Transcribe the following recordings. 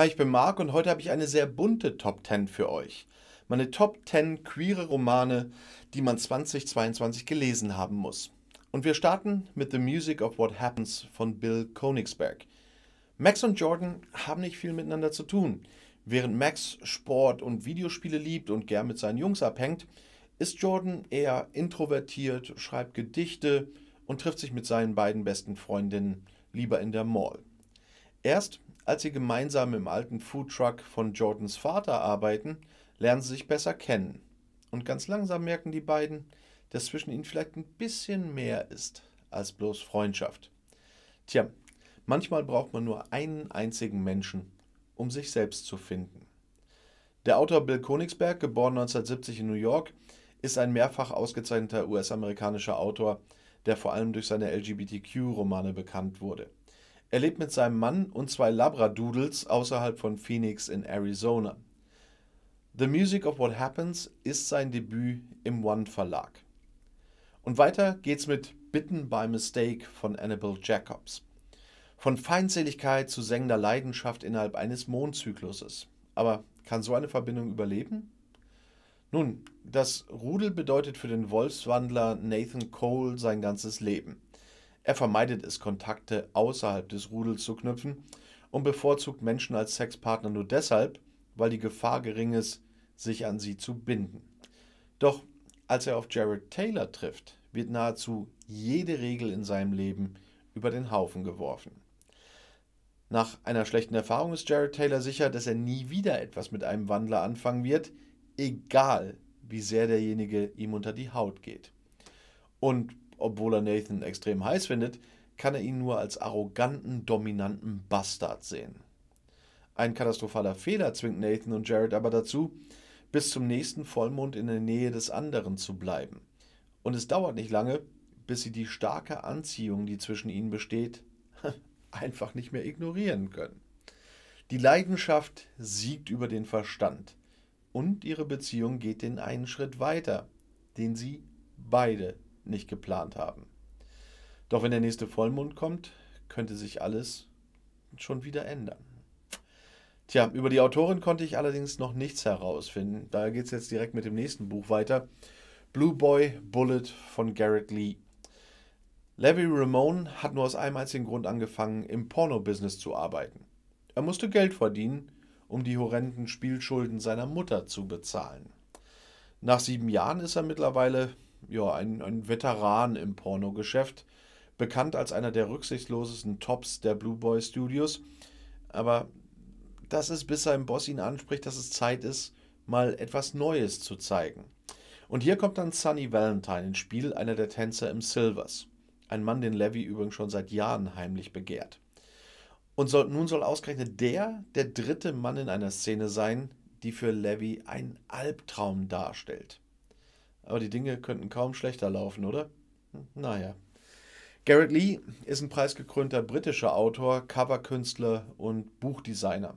Hi, ich bin Marc und heute habe ich eine sehr bunte Top 10 für euch. Meine Top 10 queere Romane, die man 2022 gelesen haben muss. Und wir starten mit The Music of What Happens von Bill Konigsberg. Max und Jordan haben nicht viel miteinander zu tun. Während Max Sport und Videospiele liebt und gern mit seinen Jungs abhängt, ist Jordan eher introvertiert, schreibt Gedichte und trifft sich mit seinen beiden besten Freundinnen lieber in der Mall. Erst als sie gemeinsam im alten Foodtruck von Jordans Vater arbeiten, lernen sie sich besser kennen. Und ganz langsam merken die beiden, dass zwischen ihnen vielleicht ein bisschen mehr ist als bloß Freundschaft. Tja, manchmal braucht man nur einen einzigen Menschen, um sich selbst zu finden. Der Autor Bill Konigsberg, geboren 1970 in New York, ist ein mehrfach ausgezeichneter US-amerikanischer Autor, der vor allem durch seine LGBTQ-Romane bekannt wurde. Er lebt mit seinem Mann und zwei Labradoodles außerhalb von Phoenix in Arizona. The Music of What Happens ist sein Debüt im One Verlag. Und weiter geht's mit Bitten by Mistake von Annabel Jacobs. Von Feindseligkeit zu sengender Leidenschaft innerhalb eines Mondzykluses. Aber kann so eine Verbindung überleben? Nun, das Rudel bedeutet für den Wolfswandler Nathan Cole sein ganzes Leben. Er vermeidet es, Kontakte außerhalb des Rudels zu knüpfen und bevorzugt Menschen als Sexpartner nur deshalb, weil die Gefahr gering ist, sich an sie zu binden. Doch als er auf Jared Taylor trifft, wird nahezu jede Regel in seinem Leben über den Haufen geworfen. Nach einer schlechten Erfahrung ist Jared Taylor sicher, dass er nie wieder etwas mit einem Wandler anfangen wird, egal wie sehr derjenige ihm unter die Haut geht. Und obwohl er Nathan extrem heiß findet, kann er ihn nur als arroganten, dominanten Bastard sehen. Ein katastrophaler Fehler zwingt Nathan und Jared aber dazu, bis zum nächsten Vollmond in der Nähe des anderen zu bleiben. Und es dauert nicht lange, bis sie die starke Anziehung, die zwischen ihnen besteht, einfach nicht mehr ignorieren können. Die Leidenschaft siegt über den Verstand und ihre Beziehung geht den einen Schritt weiter, den sie beide nicht geplant haben. Doch wenn der nächste Vollmond kommt, könnte sich alles schon wieder ändern. Tja, über die Autorin konnte ich allerdings noch nichts herausfinden. Daher geht es jetzt direkt mit dem nächsten Buch weiter. Blue Boy Bullet von Garrett Lee. Levy Ramone hat nur aus einem einzigen Grund angefangen, im Porno-Business zu arbeiten. Er musste Geld verdienen, um die horrenden Spielschulden seiner Mutter zu bezahlen. Nach sieben Jahren ist er mittlerweile ja, ein, ein Veteran im Pornogeschäft, bekannt als einer der rücksichtslosesten Tops der Blue Boy Studios. Aber das ist, bis sein Boss ihn anspricht, dass es Zeit ist, mal etwas Neues zu zeigen. Und hier kommt dann Sunny Valentine ins Spiel, einer der Tänzer im Silvers. Ein Mann, den Levy übrigens schon seit Jahren heimlich begehrt. Und soll, nun soll ausgerechnet der der dritte Mann in einer Szene sein, die für Levy einen Albtraum darstellt. Aber die Dinge könnten kaum schlechter laufen, oder? Hm, naja. Garrett Lee ist ein preisgekrönter britischer Autor, Coverkünstler und Buchdesigner.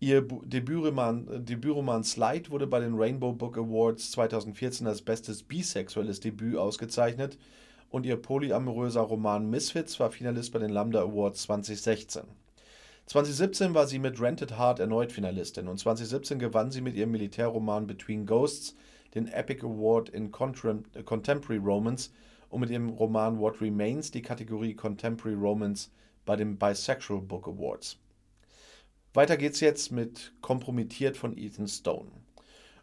Ihr Debütroman, Debütroman Slide wurde bei den Rainbow Book Awards 2014 als bestes bisexuelles Debüt ausgezeichnet und ihr polyamoröser Roman Misfits war Finalist bei den Lambda Awards 2016. 2017 war sie mit Rented Heart erneut Finalistin und 2017 gewann sie mit ihrem Militärroman Between Ghosts den Epic Award in Contemporary Romance und mit dem Roman What Remains die Kategorie Contemporary Romance bei den Bisexual Book Awards. Weiter geht's jetzt mit Kompromittiert von Ethan Stone.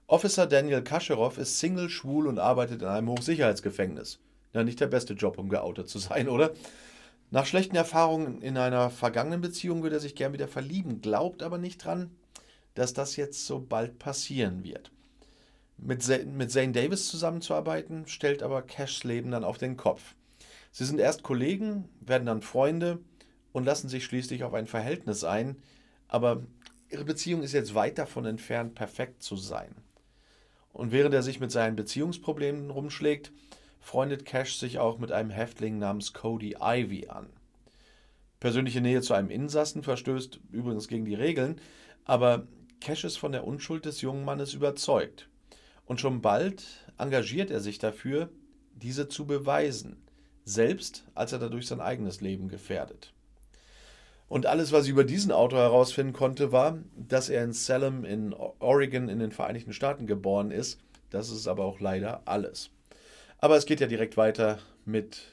Officer Daniel Kascherov ist Single, schwul und arbeitet in einem Hochsicherheitsgefängnis. Na, nicht der beste Job, um geoutet zu sein, oder? Nach schlechten Erfahrungen in einer vergangenen Beziehung würde er sich gern wieder verlieben, glaubt aber nicht dran, dass das jetzt so bald passieren wird. Mit, mit Zane Davis zusammenzuarbeiten, stellt aber Cashs Leben dann auf den Kopf. Sie sind erst Kollegen, werden dann Freunde und lassen sich schließlich auf ein Verhältnis ein, aber ihre Beziehung ist jetzt weit davon entfernt, perfekt zu sein. Und während er sich mit seinen Beziehungsproblemen rumschlägt, freundet Cash sich auch mit einem Häftling namens Cody Ivy an. Persönliche Nähe zu einem Insassen verstößt übrigens gegen die Regeln, aber Cash ist von der Unschuld des jungen Mannes überzeugt. Und schon bald engagiert er sich dafür, diese zu beweisen, selbst als er dadurch sein eigenes Leben gefährdet. Und alles, was ich über diesen Autor herausfinden konnte, war, dass er in Salem in Oregon in den Vereinigten Staaten geboren ist. Das ist aber auch leider alles. Aber es geht ja direkt weiter mit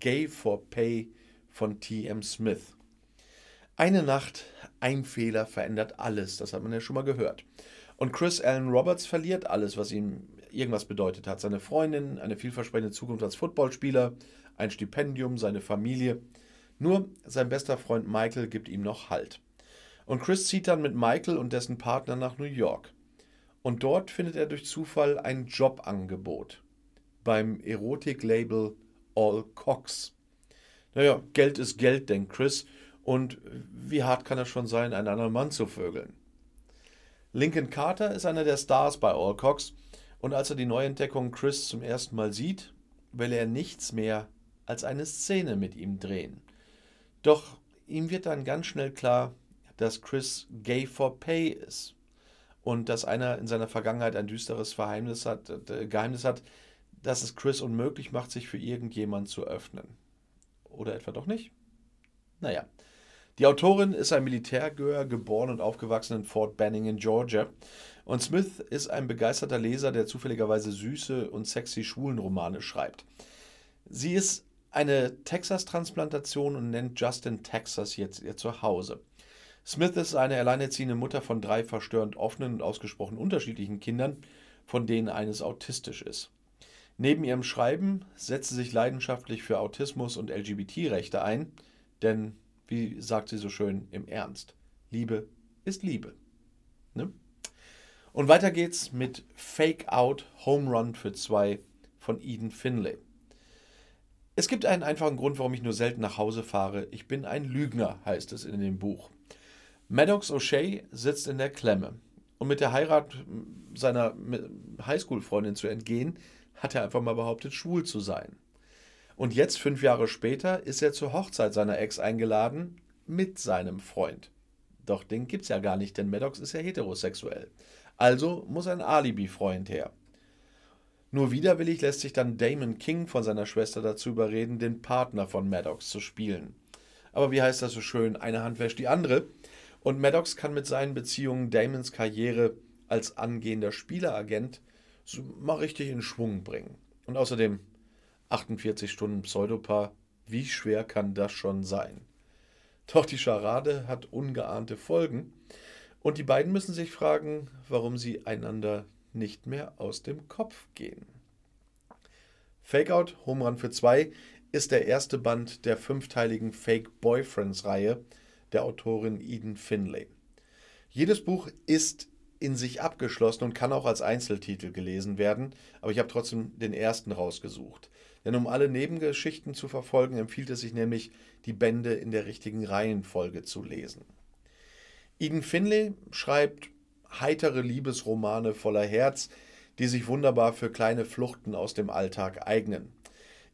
Gay for Pay von T.M. Smith. Eine Nacht, ein Fehler verändert alles, das hat man ja schon mal gehört. Und Chris Allen Roberts verliert alles, was ihm irgendwas bedeutet hat. Seine Freundin, eine vielversprechende Zukunft als Footballspieler, ein Stipendium, seine Familie. Nur sein bester Freund Michael gibt ihm noch Halt. Und Chris zieht dann mit Michael und dessen Partner nach New York. Und dort findet er durch Zufall ein Jobangebot beim Erotiklabel All Cox. Naja, Geld ist Geld, denkt Chris. Und wie hart kann es schon sein, einen anderen Mann zu vögeln? Lincoln Carter ist einer der Stars bei All Cox. Und als er die Neuentdeckung Chris zum ersten Mal sieht, will er nichts mehr als eine Szene mit ihm drehen. Doch ihm wird dann ganz schnell klar, dass Chris gay for pay ist und dass einer in seiner Vergangenheit ein düsteres Verheimnis hat, äh, Geheimnis hat, das es Chris unmöglich macht, sich für irgendjemand zu öffnen. Oder etwa doch nicht? Naja. Die Autorin ist ein Militärgehör, geboren und aufgewachsen in Fort Benning in Georgia. Und Smith ist ein begeisterter Leser, der zufälligerweise süße und sexy Schwulenromane schreibt. Sie ist eine Texas-Transplantation und nennt Justin Texas jetzt ihr Zuhause. Smith ist eine alleinerziehende Mutter von drei verstörend offenen und ausgesprochen unterschiedlichen Kindern, von denen eines autistisch ist. Neben ihrem Schreiben setzt sie sich leidenschaftlich für Autismus und LGBT-Rechte ein, denn, wie sagt sie so schön im Ernst, Liebe ist Liebe. Ne? Und weiter geht's mit Fake Out Home Run für zwei von Eden Finlay. Es gibt einen einfachen Grund, warum ich nur selten nach Hause fahre. Ich bin ein Lügner, heißt es in dem Buch. Maddox O'Shea sitzt in der Klemme. Und mit der Heirat seiner Highschool-Freundin zu entgehen, hat er einfach mal behauptet, schwul zu sein. Und jetzt, fünf Jahre später, ist er zur Hochzeit seiner Ex eingeladen mit seinem Freund. Doch den gibt's ja gar nicht, denn Maddox ist ja heterosexuell. Also muss ein Alibi-Freund her. Nur widerwillig lässt sich dann Damon King von seiner Schwester dazu überreden, den Partner von Maddox zu spielen. Aber wie heißt das so schön, eine Hand wäscht die andere. Und Maddox kann mit seinen Beziehungen Damons Karriere als angehender Spieleragent mal richtig in Schwung bringen. Und außerdem 48 Stunden Pseudopaar, wie schwer kann das schon sein? Doch die Scharade hat ungeahnte Folgen und die beiden müssen sich fragen, warum sie einander nicht mehr aus dem Kopf gehen. Fakeout Home Run für zwei ist der erste Band der fünfteiligen Fake Boyfriends Reihe der Autorin Eden Finlay. Jedes Buch ist in sich abgeschlossen und kann auch als Einzeltitel gelesen werden, aber ich habe trotzdem den ersten rausgesucht. Denn um alle Nebengeschichten zu verfolgen, empfiehlt es sich nämlich, die Bände in der richtigen Reihenfolge zu lesen. Eden Finlay schreibt heitere Liebesromane voller Herz, die sich wunderbar für kleine Fluchten aus dem Alltag eignen.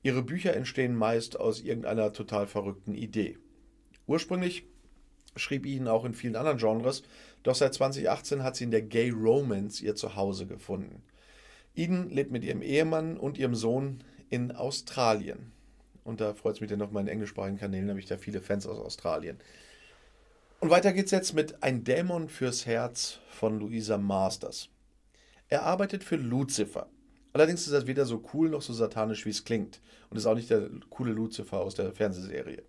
Ihre Bücher entstehen meist aus irgendeiner total verrückten Idee. Ursprünglich schrieb Eden auch in vielen anderen Genres, doch seit 2018 hat sie in der Gay Romance ihr Zuhause gefunden. Eden lebt mit ihrem Ehemann und ihrem Sohn in Australien. Und da freut es mich dann noch in englischsprachigen Kanälen, habe ich da viele Fans aus Australien. Und weiter geht's jetzt mit Ein Dämon fürs Herz von Louisa Masters. Er arbeitet für Lucifer. Allerdings ist das weder so cool noch so satanisch, wie es klingt. Und ist auch nicht der coole Lucifer aus der Fernsehserie.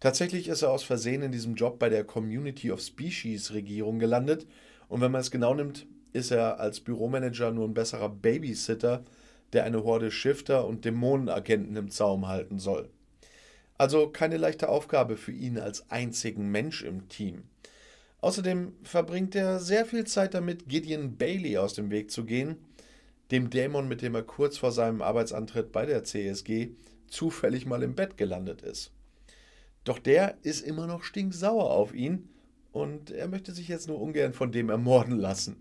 Tatsächlich ist er aus Versehen in diesem Job bei der Community of Species Regierung gelandet. Und wenn man es genau nimmt, ist er als Büromanager nur ein besserer Babysitter, der eine Horde Shifter und Dämonenagenten im Zaum halten soll. Also keine leichte Aufgabe für ihn als einzigen Mensch im Team. Außerdem verbringt er sehr viel Zeit damit, Gideon Bailey aus dem Weg zu gehen, dem Dämon, mit dem er kurz vor seinem Arbeitsantritt bei der CSG zufällig mal im Bett gelandet ist. Doch der ist immer noch stinksauer auf ihn und er möchte sich jetzt nur ungern von dem ermorden lassen.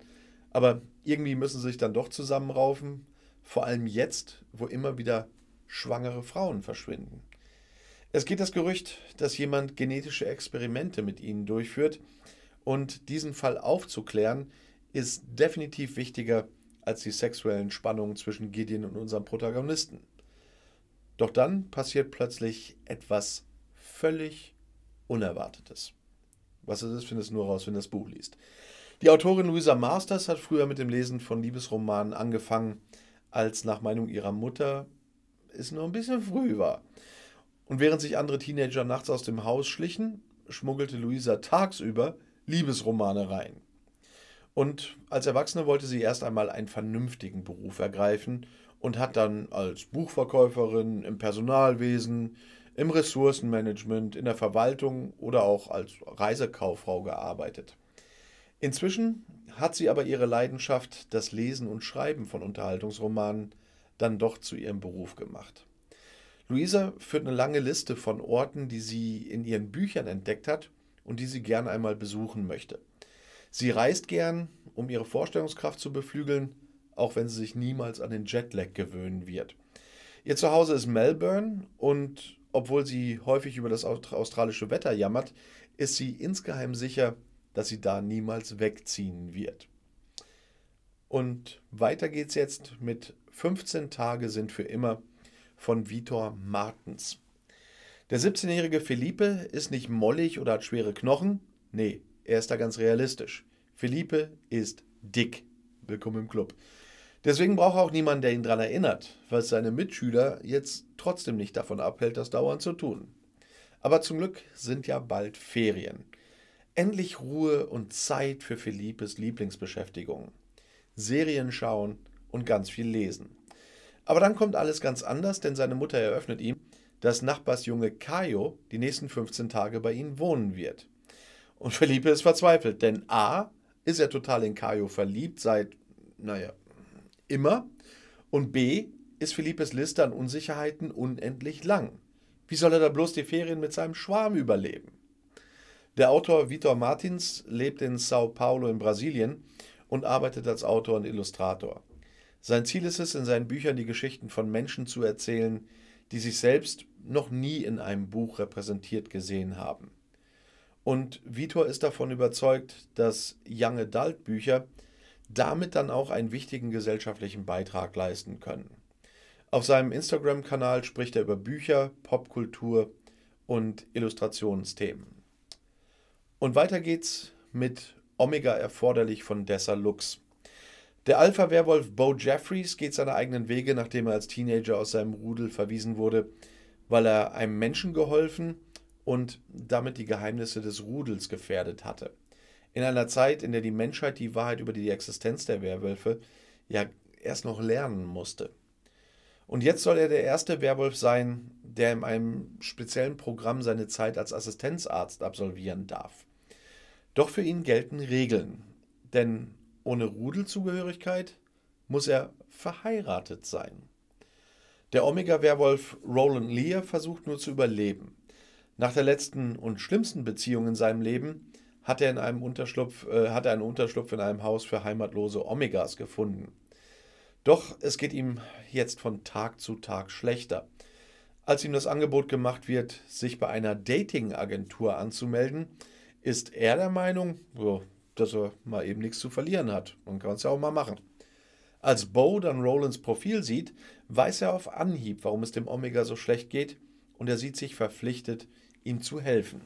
Aber irgendwie müssen sie sich dann doch zusammenraufen, vor allem jetzt, wo immer wieder schwangere Frauen verschwinden. Es geht das Gerücht, dass jemand genetische Experimente mit ihnen durchführt und diesen Fall aufzuklären ist definitiv wichtiger als die sexuellen Spannungen zwischen Gideon und unserem Protagonisten. Doch dann passiert plötzlich etwas völlig Unerwartetes. Was es ist, findest du nur raus, wenn du das Buch liest. Die Autorin Louisa Masters hat früher mit dem Lesen von Liebesromanen angefangen, als nach Meinung ihrer Mutter es noch ein bisschen früh war. Und während sich andere Teenager nachts aus dem Haus schlichen, schmuggelte Louisa tagsüber Liebesromane rein. Und als Erwachsene wollte sie erst einmal einen vernünftigen Beruf ergreifen und hat dann als Buchverkäuferin im Personalwesen, im Ressourcenmanagement, in der Verwaltung oder auch als Reisekauffrau gearbeitet. Inzwischen hat sie aber ihre Leidenschaft, das Lesen und Schreiben von Unterhaltungsromanen, dann doch zu ihrem Beruf gemacht. Luisa führt eine lange Liste von Orten, die sie in ihren Büchern entdeckt hat und die sie gern einmal besuchen möchte. Sie reist gern, um ihre Vorstellungskraft zu beflügeln, auch wenn sie sich niemals an den Jetlag gewöhnen wird. Ihr Zuhause ist Melbourne und obwohl sie häufig über das australische Wetter jammert, ist sie insgeheim sicher, dass sie da niemals wegziehen wird. Und weiter geht's jetzt mit 15 Tage sind für immer von Vitor Martens. Der 17-jährige Felipe ist nicht mollig oder hat schwere Knochen. Nee, er ist da ganz realistisch. Felipe ist dick. Willkommen im Club. Deswegen braucht auch niemanden, der ihn daran erinnert, was seine Mitschüler jetzt trotzdem nicht davon abhält, das dauernd zu tun. Aber zum Glück sind ja bald Ferien. Endlich Ruhe und Zeit für Felipes Lieblingsbeschäftigung. Serien schauen und ganz viel lesen. Aber dann kommt alles ganz anders, denn seine Mutter eröffnet ihm, dass Nachbarsjunge Kayo die nächsten 15 Tage bei ihnen wohnen wird. Und Felipe ist verzweifelt, denn A ist er total in Kayo verliebt seit, naja, immer. Und B ist Felipes Liste an Unsicherheiten unendlich lang. Wie soll er da bloß die Ferien mit seinem Schwarm überleben? Der Autor Vitor Martins lebt in Sao Paulo in Brasilien und arbeitet als Autor und Illustrator. Sein Ziel ist es, in seinen Büchern die Geschichten von Menschen zu erzählen, die sich selbst noch nie in einem Buch repräsentiert gesehen haben. Und Vitor ist davon überzeugt, dass Young Adult Bücher damit dann auch einen wichtigen gesellschaftlichen Beitrag leisten können. Auf seinem Instagram-Kanal spricht er über Bücher, Popkultur und Illustrationsthemen. Und weiter geht's mit Omega erforderlich von Dessa Lux. Der Alpha-Werwolf Bo Jeffries geht seine eigenen Wege, nachdem er als Teenager aus seinem Rudel verwiesen wurde, weil er einem Menschen geholfen und damit die Geheimnisse des Rudels gefährdet hatte in einer Zeit, in der die Menschheit die Wahrheit über die Existenz der Werwölfe ja erst noch lernen musste. Und jetzt soll er der erste Werwolf sein, der in einem speziellen Programm seine Zeit als Assistenzarzt absolvieren darf. Doch für ihn gelten Regeln, denn ohne Rudelzugehörigkeit muss er verheiratet sein. Der Omega-Werwolf Roland Lear versucht nur zu überleben. Nach der letzten und schlimmsten Beziehung in seinem Leben hat er in einem Unterschlupf, äh, hat er einen Unterschlupf in einem Haus für heimatlose Omegas gefunden. Doch es geht ihm jetzt von Tag zu Tag schlechter. Als ihm das Angebot gemacht wird, sich bei einer Dating-Agentur anzumelden, ist er der Meinung, dass er mal eben nichts zu verlieren hat. Man kann es ja auch mal machen. Als Bo dann Rolands Profil sieht, weiß er auf Anhieb, warum es dem Omega so schlecht geht, und er sieht sich verpflichtet, ihm zu helfen.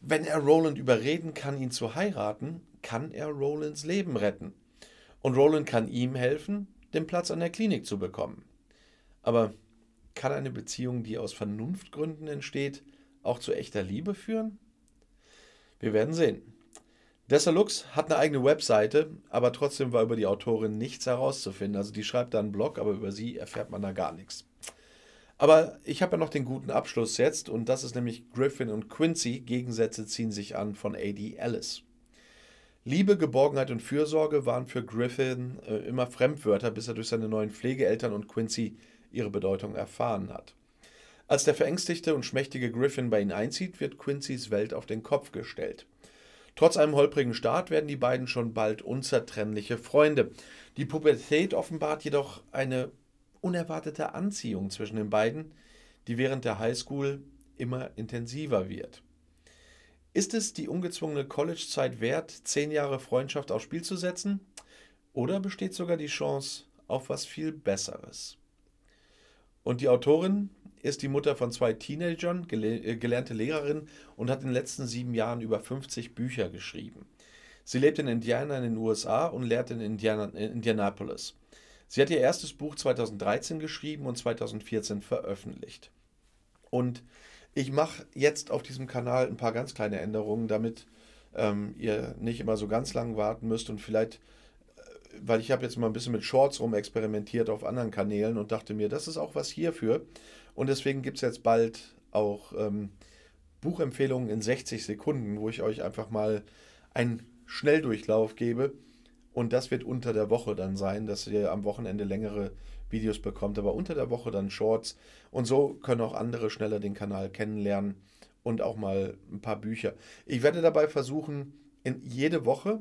Wenn er Roland überreden kann, ihn zu heiraten, kann er Rolands Leben retten. Und Roland kann ihm helfen, den Platz an der Klinik zu bekommen. Aber kann eine Beziehung, die aus Vernunftgründen entsteht, auch zu echter Liebe führen? Wir werden sehen. Desalux hat eine eigene Webseite, aber trotzdem war über die Autorin nichts herauszufinden. Also die schreibt da einen Blog, aber über sie erfährt man da gar nichts. Aber ich habe ja noch den guten Abschluss jetzt und das ist nämlich Griffin und Quincy. Gegensätze ziehen sich an von A.D. Ellis. Liebe, Geborgenheit und Fürsorge waren für Griffin äh, immer Fremdwörter, bis er durch seine neuen Pflegeeltern und Quincy ihre Bedeutung erfahren hat. Als der verängstigte und schmächtige Griffin bei ihnen einzieht, wird Quincy's Welt auf den Kopf gestellt. Trotz einem holprigen Start werden die beiden schon bald unzertrennliche Freunde. Die Pubertät offenbart jedoch eine unerwartete Anziehung zwischen den beiden, die während der Highschool immer intensiver wird. Ist es die ungezwungene College-Zeit wert, zehn Jahre Freundschaft aufs Spiel zu setzen? Oder besteht sogar die Chance auf was viel Besseres? Und die Autorin ist die Mutter von zwei Teenagern, gele äh, gelernte Lehrerin und hat in den letzten sieben Jahren über 50 Bücher geschrieben. Sie lebt in Indiana in den USA und lehrt in, Indiana, in Indianapolis. Sie hat ihr erstes Buch 2013 geschrieben und 2014 veröffentlicht. Und ich mache jetzt auf diesem Kanal ein paar ganz kleine Änderungen, damit ähm, ihr nicht immer so ganz lang warten müsst und vielleicht, äh, weil ich habe jetzt mal ein bisschen mit Shorts rumexperimentiert auf anderen Kanälen und dachte mir, das ist auch was hierfür. Und deswegen gibt es jetzt bald auch ähm, Buchempfehlungen in 60 Sekunden, wo ich euch einfach mal einen Schnelldurchlauf gebe. Und das wird unter der Woche dann sein, dass ihr am Wochenende längere Videos bekommt, aber unter der Woche dann Shorts. Und so können auch andere schneller den Kanal kennenlernen und auch mal ein paar Bücher. Ich werde dabei versuchen, in jede Woche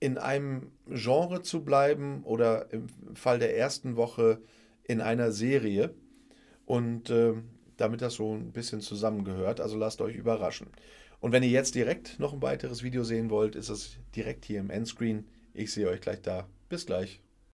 in einem Genre zu bleiben oder im Fall der ersten Woche in einer Serie. Und äh, damit das so ein bisschen zusammengehört. Also lasst euch überraschen. Und wenn ihr jetzt direkt noch ein weiteres Video sehen wollt, ist es direkt hier im Endscreen. Ich sehe euch gleich da. Bis gleich.